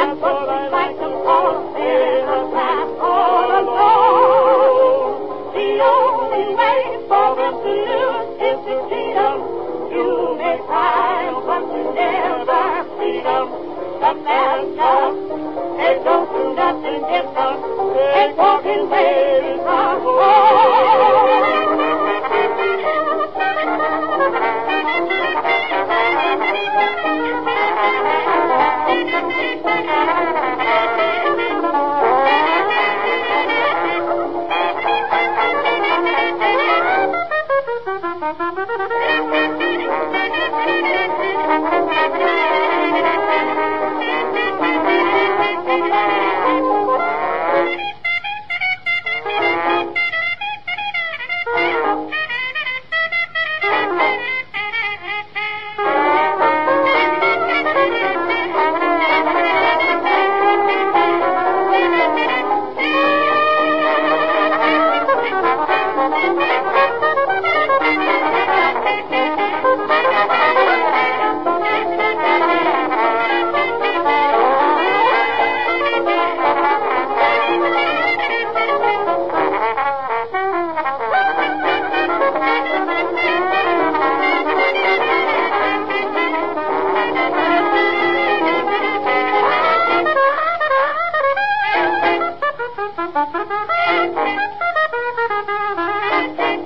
that's what I like to call in a class all. The only way for them to lose is to them. You may cry, but you never freedom. The just, they don't do nothing different. Home.